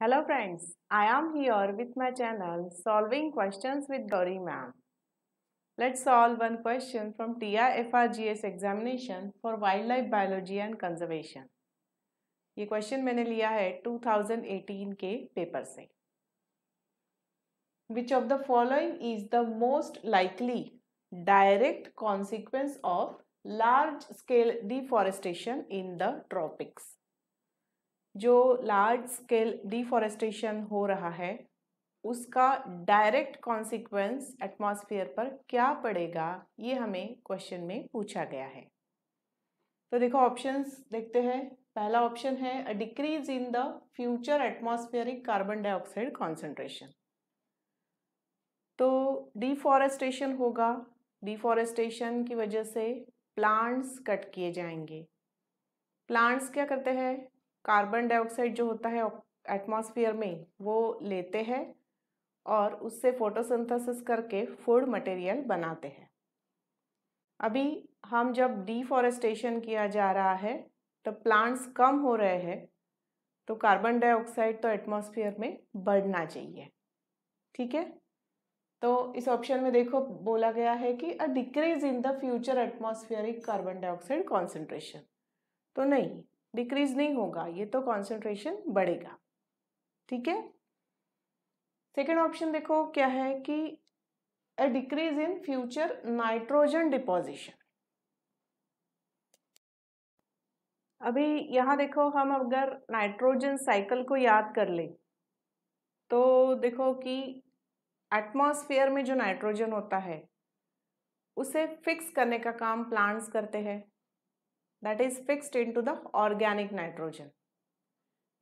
Hello friends, I am here with my channel Solving Questions with Gauri Ma'am. Let's solve one question from TIFRGS examination for Wildlife Biology and Conservation. ये question मैंने लिया है 2018 के paper से Which of the following is the most likely direct consequence of large scale deforestation in the tropics? जो large scale deforestation हो रहा है, उसका डायरेक्ट कॉन्सिक्वेंस एटमॉस्फेयर पर क्या पड़ेगा, ये हमें क्वेश्चन में पूछा गया है। तो देखो ऑप्शंस देखते हैं। पहला ऑप्शन है a decrease in the future atmospheric carbon dioxide concentration तो डिफॉरेस्टेशन होगा। डिफॉरेस्टेशन की वजह से प्लांट्स कट किए जाएँगे। प्लांट्स क्या करते हैं? कार्बन डाइऑक्साइड जो होता है एटमॉस्फेयर में, वो लेते हैं और उससे फोटोसिंथेसिस करके फ़ूड मटेरियल बनाते हैं। अभी हम जब डिफॉरेस्टेशन किया जा रहा है तो प्लांट्स कम हो रहे हैं तो कार्बन डाइऑक्साइड तो एटमॉस्फेयर में बढ़ना चाहिए। ठीक है? तो इस ऑप्शन में देखो, बोला गया है कि a decrease in the future atmospheric carbon dioxide concentration तो नहीं डिक्रीज नहीं होगा, ये तो कॉन्सेंट्रेशन बढ़ेगा। ठीक है? सेकेंड ऑप्शन देखो, क्या है कि a decrease in future nitrogen deposition अभी यहाँ देखो, हम अगर नाइट्रोजन साइकिल को याद कर ले तो देखो कि एटमॉस्फेयर में जो नाइट्रोजन होता है, उसे फिक्स करने का काम प्लांट्स करते हैं। That is fixed into the organic nitrogen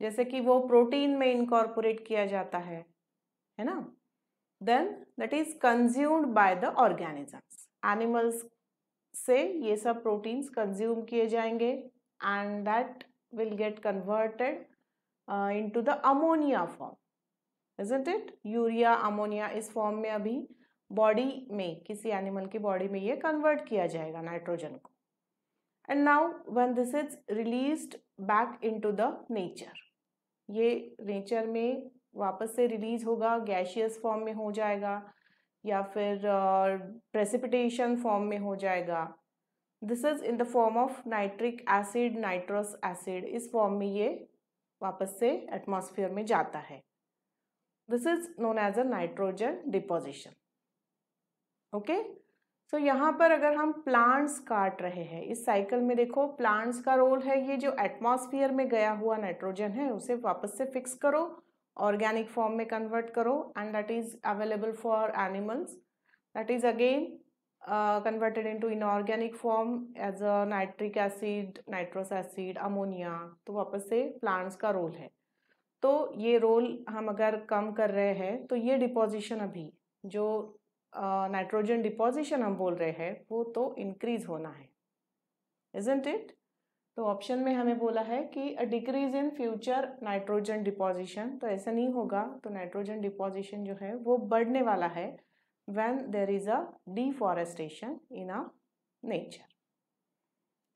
जैसे कि वो प्रोटीन में इनकॉर्पोरेट किया जाता है है ना? Then that is consumed by the organisms animals से ये सब प्रोटीन्स कंज्यूम किए जाएँगे and that will get converted into the ammonia form isn't it urea ammonia इस फॉर्म में अभी बॉडी में, किसी एनिमल की बॉडी में ये कन्वर्ट किया जाएगा नाइट्रोजन को. And now when this is released back into the nature ये नेचर में वापस से रिलीज़ होगा गैशियस फॉर्म में हो जाएगा, या फिर प्रेसिपिटेशन फॉर्म में हो जाएगा। This is in the form of nitric acid nitrous acid इस फॉर्म में ये वापस से एटमॉस्फेयर में जाता है। This is known as a nitrogen deposition okay so, यहाँ पर अगर हम प्लांट्स काट रहे हैं इस साइकिल में देखो प्लांट्स का रोल है ये जो एटमॉस्फेयर में गया हुआ नाइट्रोजन है उसे वापस से फिक्स करो ऑर्गेनिक फॉर्म में कन्वर्ट करो and that is available for animals that is again converted into inorganic form as a nitric acid nitrous acid ammonia तो वापस से प्लांट्स का रोल है। तो ये रोल हम अगर कम कर रहे हैं तो ये डिपोजिशन अभी जो नाइट्रोजन डिपोजिशन हम बोल रहे हैं, वो तो इंक्रीज होना है इजेंट इट तो ऑप्शन में हमें बोला है कि a decrease in future nitrogen deposition तो ऐसा नहीं होगा तो नाइट्रोजन डिपोजिशन जो है, वो बढ़ने वाला है when there is a deforestation in a nature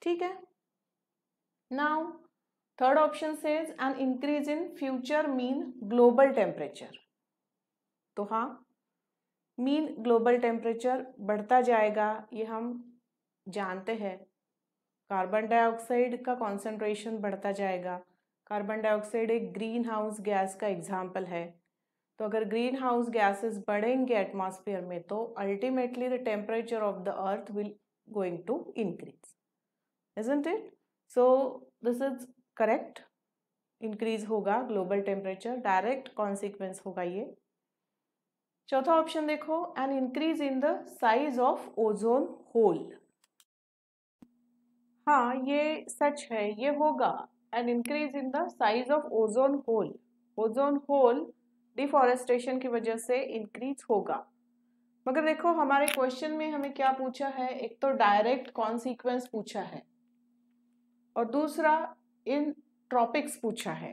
ठीक है? Now third option says an increase in future mean global temperature तो हाँ मीन ग्लोबल टेम्परेचर बढ़ता जाएगा, ये हम जानते हैं। कार्बन डाइऑक्साइड का कॉन्सेंट्रेशन बढ़ता जाएगा। कार्बन डाइऑक्साइड एक ग्रीन हाउस गैस का एग्ज़ाम्पल है। तो अगर ग्रीन हाउस गैसेस बढ़ेंगे एटमॉस्फेयर में तो ultimately the temperature of the earth will going to increase isn't it so this is correct increase होगा ग्लोबल टेम्परेचर डायरेक्ट कॉन्सिक्वेंस होगा ये। चौथा ऑप्शन देखो an increase in the size of ozone hole हाँ ये सच है, ये होगा। An increase in the size of ozone hole ozone hole deforestation की वजह से इंक्रीज होगा। मगर देखो, हमारे क्वेश्चन में हमें क्या पूछा है? एक तो डायरेक्ट कॉन्सिक्वेंस पूछा है। और दूसरा, इन ट्रॉपिक्स पूछा है।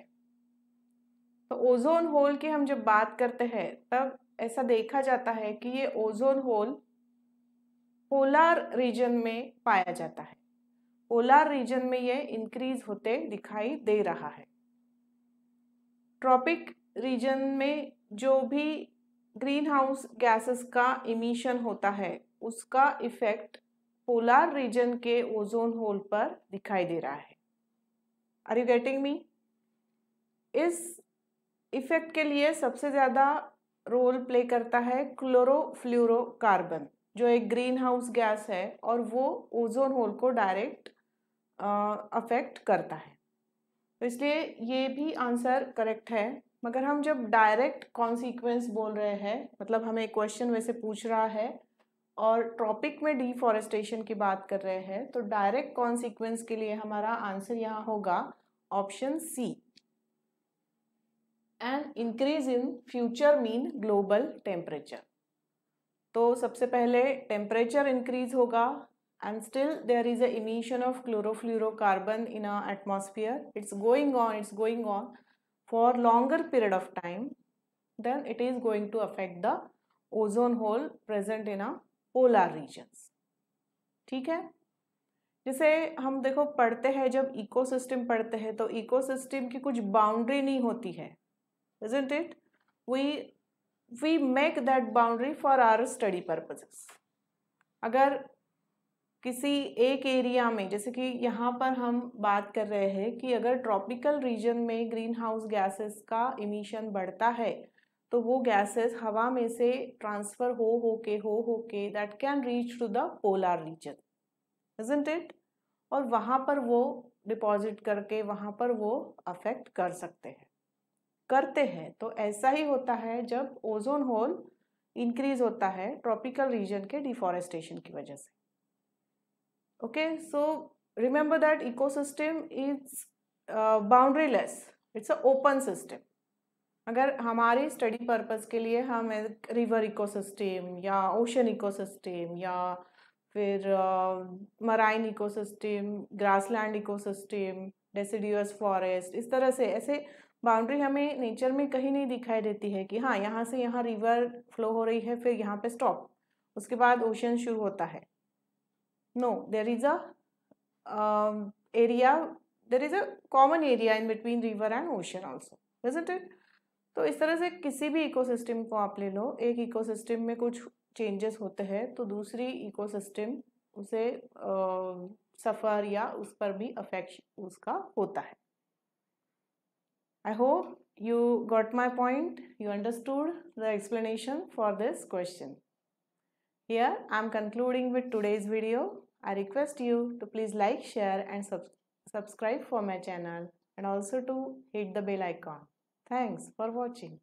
तो ओजोन होल की हम जब बात करते हैं, तब ऐसा देखा जाता है कि ये ओजोन होल पोलार रीजन में पाया जाता है। पोलार रीजन में ये इंक्रीज होते दिखाई दे रहा है। ट्रॉपिक रीजन में जो भी ग्रीन हाउस गैसेस का इमिशन होता है, उसका इफ़ेक्ट पोलार रीजन के ओजोन होल पर दिखाई दे रहा है। आर यू गेटिंग मी इस इफ़ेक्ट के लिए सबसे ज़्यादा रोल प्ले करता है क्लोरोफ्लोरोकार्बन, जो एक ग्रीन हाउस गैस है और वो ओजोन होल को डायरेक्ट अफेक्ट करता है। तो इसलिए ये भी आंसर करेक्ट है। मगर हम जब डायरेक्ट कॉन्सिक्वेंस बोल रहे हैं मतलब हमें क्वेश्चन वैसे पूछ रहा है और टॉपिक में डिफॉरेस्टेशन की बात कर रहे हैं तो डायरेक्ट कॉन्सिक्वेंस के लिए हमारा आंसर यहाँ होगा option C. And increase in future mean global temperature तो सबसे पहले टेम्परेचर इंक्रीज होगा and still there is a emission of chlorofluorocarbon in a atmosphere it's going on it's going on for longer period of time then it is going to affect the ozone hole present in a polar regions ठीक है? जैसे हम देखो, पढ़ते हैं, जब ecosystem पढ़ते हैं तो इकोसिस्टम की कुछ बाउंड्री नहीं होती है। Isn't it? We we make that boundary for our study purposes. अगर किसी एक एरिया में, जैसे कि यहाँ पर हम बात कर रहे हैं कि अगर ट्रॉपिकल रीजन में ग्रीन हाउस गैसेस का इमिशन बढ़ता है तो वो गैसेस हवा में से ट्रांसफ़र हो हो के, हो हो के that can reach to the polar region isn't it और वहाँ पर वो डिपॉजिट करके, वहाँ पर वो अफेक्ट कर सकते हैं। करते हैं तो ऐसा ही होता है जब ओजोन होल इंक्रीज होता है ट्रॉपिकल रीजन के डिफॉरेस्टेशन की वजह से। Okay, so remember that ecosystem is boundaryless, it's a open system. अगर हमारे स्टडी पर्पस के लिए हम रिवर इकोसिस्टम या ओशन इकोसिस्टम या फिर marine ecosystem grassland ecosystem deciduous forest इस तरह से ऐसे बाउंड्री हमें नेचर में कहीं नहीं दिखाई देती है कि हाँ यहाँ से यहाँ रिवर फ्लो हो रही है फिर यहाँ पे स्टॉप उसके बाद ओशन शुरू होता है। No there is a um, area there is a common area in between river and ocean it तो इस तरह से किसी भी इकोसिस्टम को आप ले लो एक इकोसिस्टम में कुछ चेंजेस होते हैं तो दूसरी इकोसिस्टम उसे सफ़र या उस पर भी अफेक्ट उसका होता है। I hope you got my point, you understood the explanation for this question. Here I am concluding with today's video. I request you to please like, share and sub subscribe for my channel and also to hit the bell icon. Thanks for watching.